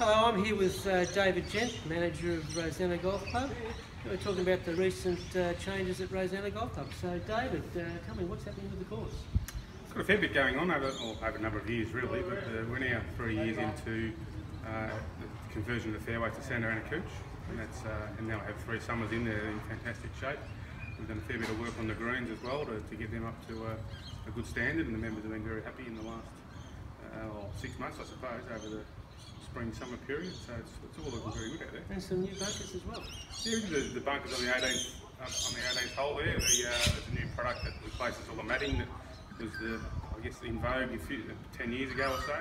Hello, I'm here with uh, David Gent, manager of Rosanna Golf Club. We're talking about the recent uh, changes at Rosanna Golf Club. So, David, uh, tell me what's happening with the course? It's got a fair bit going on over, over a number of years, really, but uh, we're now three years into uh, the conversion of the fairway to Santa Ana Couch, and that's uh, and now we have three summers in there in fantastic shape. We've done a fair bit of work on the greens as well to, to get them up to a, good standard, and the members have been very happy in the last six months, I suppose, over the spring summer period. So it's, it's all looking very good out there. And some new bunkers as well. Yeah, the, the bunkers on the 18th uh, on the 18th hole there. The, uh, there's a new product that replaces all the matting that was the I guess in vogue a few, 10 years ago or so.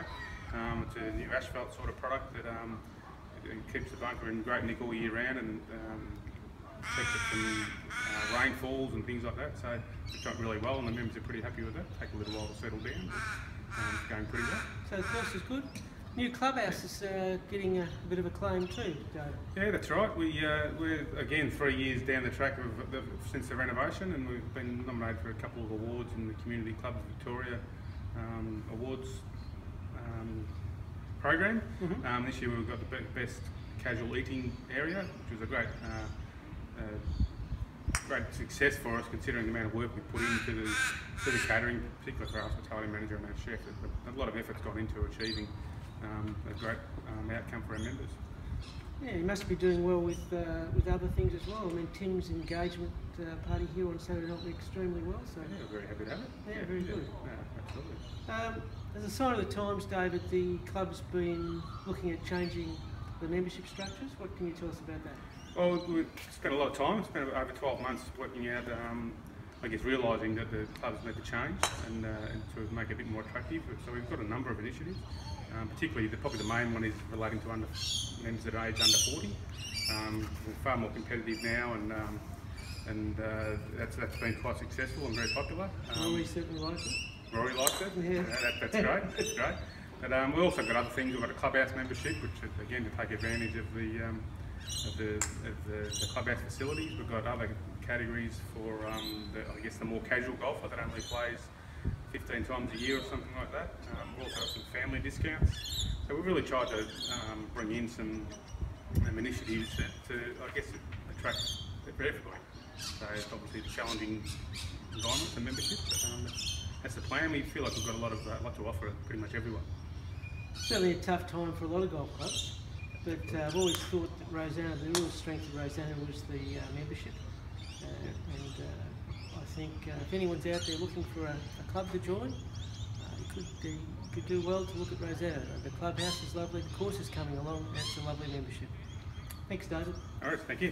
Um, it's a new asphalt sort of product that um, it, it keeps the bunker in great nick all year round and um, protects it from uh, rainfalls and things like that. So it's done really well and the members are pretty happy with it. Take a little while to settle down, but um, it's going pretty well. So the course is good. New clubhouse is uh, getting a, a, bit of acclaim too, David. Yeah, that's right. We, uh, we're again three years down the track of the, since the renovation, and we've been nominated for a couple of awards in the Community Club of Victoria um, Awards um, program. Mm -hmm. um, this year we've got the best casual eating area, which was a great. Uh, uh, great success for us considering the amount of work we put into the, to the catering, particularly for our hospitality manager and our chef. A lot of effort's gone into achieving um, a great um, outcome for our members. Yeah, you must be doing well with uh, with other things as well. I mean, Tim's engagement uh, party here on Saturday night went extremely well. So yeah, very happy to have it. Yeah, yeah very yeah, good. Yeah, absolutely. Um, as a sign of the times, David, the club's been looking at changing the membership structures. What can you tell us about that? Well, we've spent a lot of time, spent over 12 months working out, um, I guess, realising that the clubs need to change and, uh, and to make it a bit more attractive. So we've got a number of initiatives. Um, particularly, the, probably the main one is relating to under, members that are aged under 40. Um, we're far more competitive now, and um, and uh, that's that's been quite successful and very popular. Um, Rory certainly likes it. Rory likes it. Yeah. That, that's great. That's great. But um, we've also got other things. We've got a clubhouse membership, which is, again to take advantage of the um, of the, of the, the clubhouse facilities. We've got other categories for um, the, I guess the more casual golfer that only plays 15 times a year or something like that. Um, we also have some family discounts. So we really tried to um, bring in some um, initiatives that, to, I guess, attract everybody. So it's obviously the challenging environment and membership, but um, that's, that's, the plan. We feel like we've got a lot of uh, lot to offer pretty much everyone. Certainly a tough time for a lot of golf clubs, but uh, I've always thought that Rosanna, the real strength of Rosanna was the uh, membership. Uh, and uh, think uh, if anyone's out there looking for a, a club to join, uh, you could, uh, you could do well to look at Rosanna. The clubhouse is lovely, the course is coming along, it's a lovely membership. Thanks, David. All right, thank you.